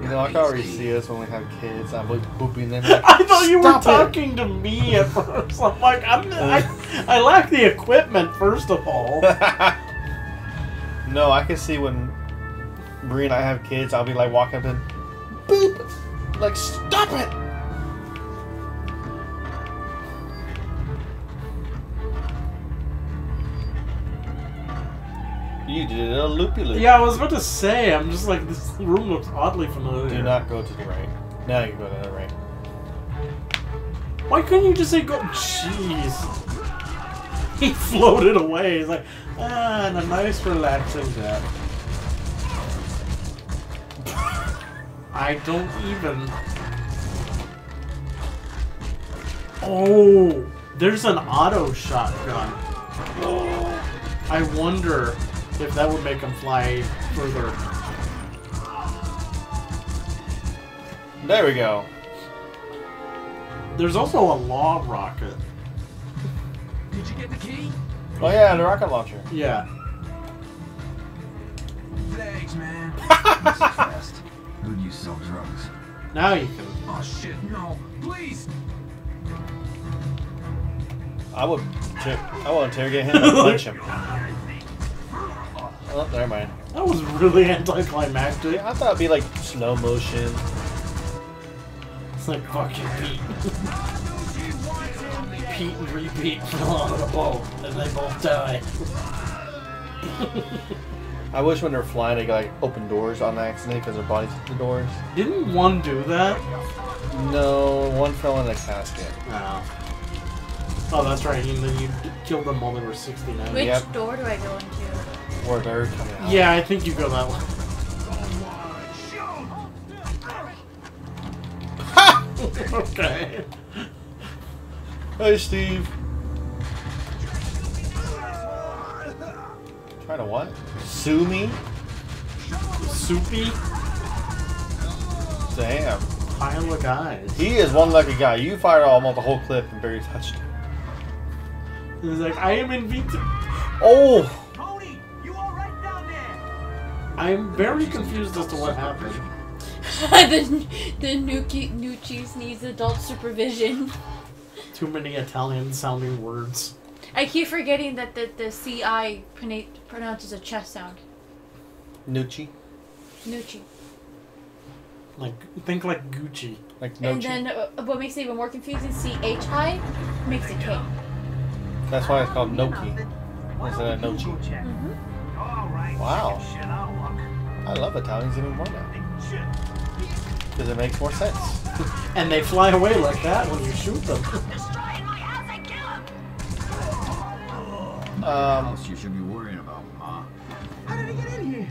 You know, I can already see us when we have kids. I'm like booping them. Like, I thought you were talking to me at first. I'm like, I'm, I, I lack the equipment, first of all. no, I can see when Marie and I have kids. I'll be like walking up and boop, like stop it. You did a loopy loop. Yeah, I was about to say, I'm just like, this room looks oddly familiar. Do not go to the right. Now you go to the right. Why couldn't you just say go? Jeez. He floated away. He's like, ah, and a nice relaxing death. I don't even. Oh, there's an auto shotgun. I wonder if that would make him fly further. There we go. There's also a law rocket. Did you get the key? Oh yeah, the rocket launcher. Yeah. Thanks, man. fast. Who do you sell drugs? Now you can. Oh shit, no. Please. I would. I will interrogate him and punch him. Oh, never mind. That was really anticlimactic. I thought it'd be like slow motion. It's like fucking Pete. Pete and repeat fell on a boat, and they both die. I wish when they're flying they could like open doors on accident because their bodies hit the doors. Didn't one do that? No, one fell in a casket. No. Oh, that's right. And then you d- killed them while they were 69. Which Yep. door do I go into? Where they're coming out. Yeah, I think you go that way. Ha! okay. Hey, Steve. Try to what? Sue me? Soupy Damn. pile of guys. He is one lucky guy. You fired almost the whole clip and barely touched him. He's like, I am invincible. Oh! Tony, you all right down there? I'm very confused as to what happened. the the Nuki Gnucci's needs adult supervision. Too many Italian sounding words. I keep forgetting that the, the CI prona- pronounces a chest sound. Gnucci. Nucci. Like, think like Gucci. Like And then uh, what makes it even more confusing, CHI makes it K. That's why it's called Noki. Instead of Nochi. Mm-hmm. Wow. I'll look. I love Italians even more now. Shit. Because it makes more sense. And they fly away like that when you shoot them. Um, else you should be worrying about, Ma. How did he get in here?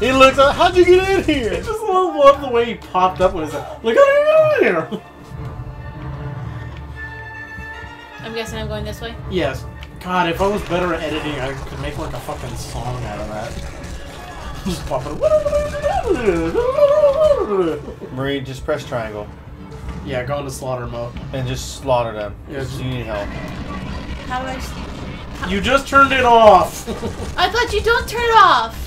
he looks up, how'd you get in here? I just love the way he popped up when he said, Look how you get in here! I'm guessing I'm going this way. Yes. God, if I was better at editing, I could make like a fucking song out of that. Just pop it. Marie, just press triangle Yeah, go into slaughter mode. and just slaughter them. Yeah, Because you need help. How do I? s- You just turned it off! I thought you don't turn it off.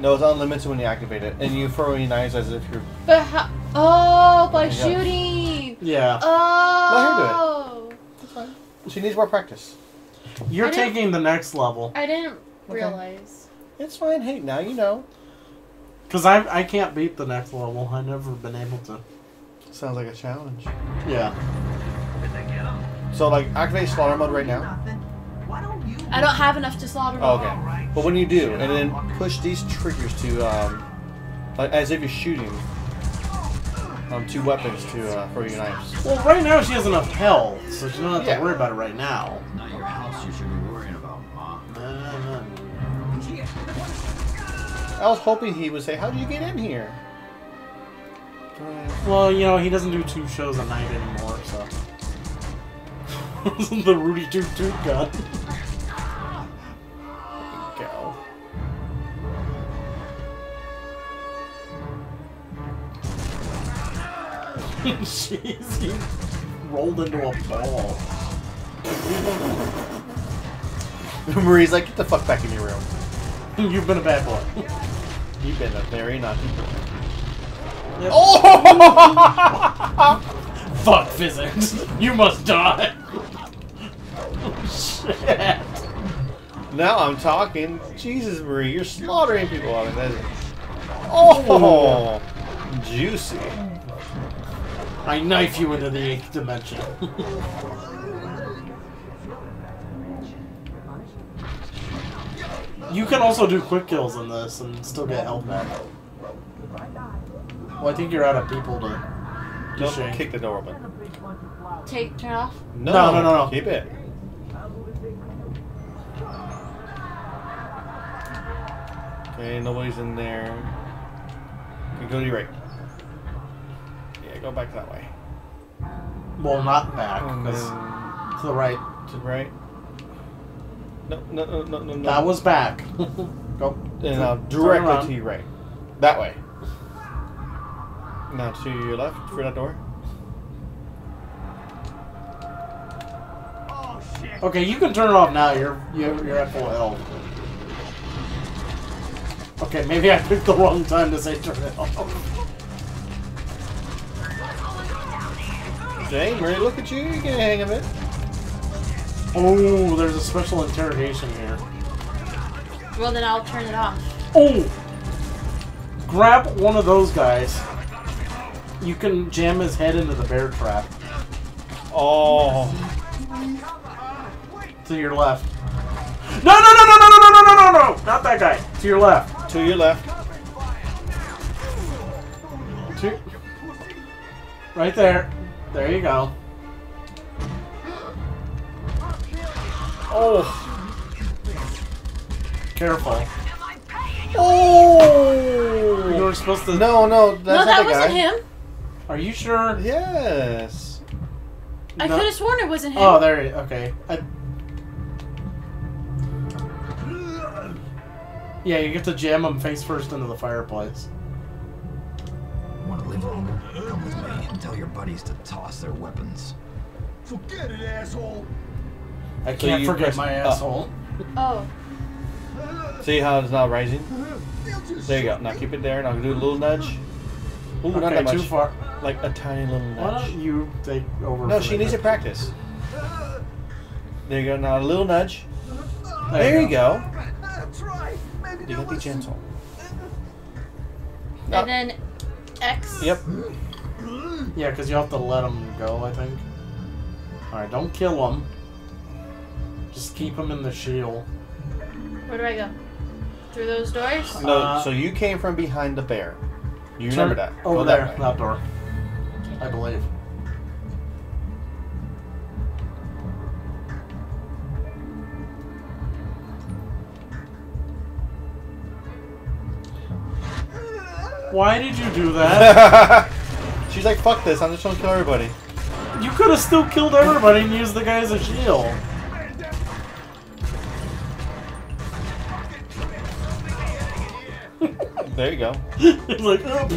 No, it's unlimited when you activate it. And you throw your knives as if you're. But how? Oh, by Yeah. shooting. yeah. Oh. She needs more practice. You're I didn't- taking the next level. I didn't Okay. realize. It's fine. Hey, now you know. Because I, I can't beat the next level. I've never been able to. Sounds like a challenge. Yeah. Did they get him? So, like, activate slaughter mode right now. Why don't you? I don't have enough to slaughter. Oh, them. okay. But when you do, and then push these triggers to, um, like, as if you're shooting, um, two weapons to uh, throw your knives. Well, right now she has enough health, so she don't have Yeah. to worry about it right now. Not your house you should be worrying about, Ma. I was hoping he would say, "How did you get in here?" Well, you know, he doesn't do two shows a night anymore, so. the Rudy Toot Toot gun. Jeez, he rolled into a ball. Marie's like, "Get the fuck back in your room." You've been a bad boy. You've been a very naughty boy. Yep. Oh! Fuck physics. You must die. Shit. now I'm talking. Jesus, Marie, you're slaughtering people. I mean, that is... Oh! Juicy. I knife you into the eighth dimension. you can also do quick kills in this and still get health back. Well, I think you're out of people to, to Don't shank. kick the door open. Take turn off. No, No, no, no, no. Keep it. Okay, nobody's in there. Okay, go to your right. Yeah, go back that way. Well, not back. And 'cause then to the right. to the right. No, no, no, no, no, no. That was back. Go. Uh, and now directly to your right. That way. Now to your left for that door. Oh, shit. Okay, you can turn it off now. You're you're, you're at full health. Okay, maybe I picked the wrong time to say turn it off. Okay, Marie, look at you. You get a hang of it. Oh, there's a special interrogation here. Well, then I'll turn it off. Oh! Grab one of those guys. You can jam his head into the bear trap. Oh. To your left. No, no, no, no, no, no, no, no, no, no, no! Not that guy. To your left. To your left. To... Right there. There you go. Oh. Careful. Oh! You were supposed to. No, no, that's no, not that the wasn't guy. him. Are you sure? Yes. I No. could have sworn it wasn't him. Oh, there. you- Okay. I... Yeah, you get to jam him face first into the fireplace. Want to live longer? Come with me and tell your buddies to toss their weapons. Forget it, asshole. I can't you forget my asshole. Oh. See how it's not rising? There you go. Now keep it there. and I'll do a little nudge. Ooh, not that much. too far. Like a tiny little Why nudge. don't you take over? No, she needs to practice. There you go. Now a little nudge. There There, you you go. That's. Maybe You got to be gentle. And then X. Yep. Yeah, because you have to let him go. I think. All right, don't kill him. Just keep him in the shield. Where do I go? Through those doors? No, Uh, so you came from behind the bear. You Turn- remember that? Over Go there, That that, door. I believe. Why did you do that? She's like, fuck this. I'm just gonna kill everybody. you could have still killed everybody and used the guy as a shield. There you go. it's like, oh.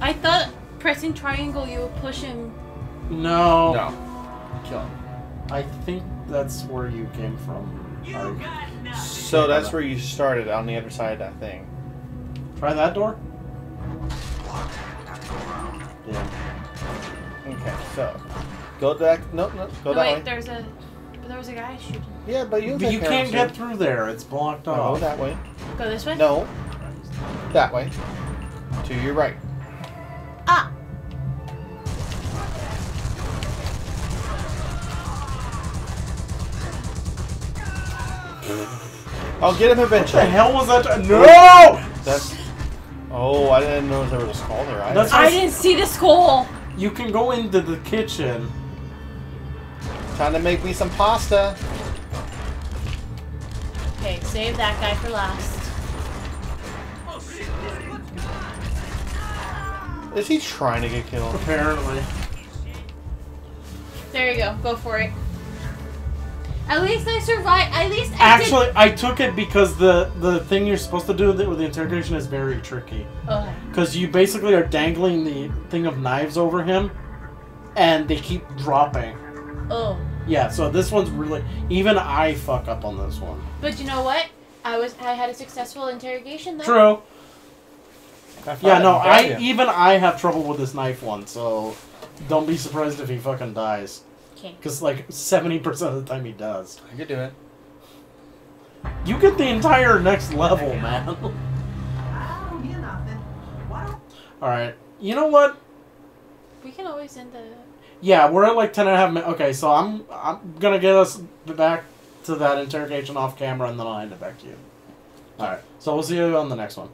I thought pressing triangle you would push him. no. No. Kill him. I think that's where you came from. Like, So that's where you started on the other side of that thing. try that door. Yeah. Okay, so go back. No, no, go Oh, that wait, way. there's a. But there was a guy shooting. Yeah, but you. But you can't get through there. It's blocked No, off. that way. Go this way? No, that way. To your right. I'll get him eventually. What the hell was that? No! That's. Oh, I didn't know there was a skull there. Either. That's- I didn't see the skull! You can go into the kitchen. Trying to make me some pasta. Okay, save that guy for last. Is he trying to get killed? Apparently. There you go. Go for it. At least I survived. At least I Actually, I took it because the the thing you're supposed to do with the, with the interrogation is very tricky. did. Okay. Because you basically are dangling the thing of knives over him, and they keep dropping. Oh. Yeah, so this one's really even I fuck up on this one. But you know what? I was I had a successful interrogation though. True. Yeah, no, I even I have trouble with this knife one, so don't be surprised if he fucking dies. Okay. Because like seventy percent of the time he does. I could do it. You get the entire next level, man. I don't hear nothing. Why don't All right. You know what? We can always end the. Yeah, we're at like ten and a half minutes. Okay, so I'm I'm gonna get us back to that interrogation off camera, and then I'll hand it back to you. All right. So we'll see you on the next one.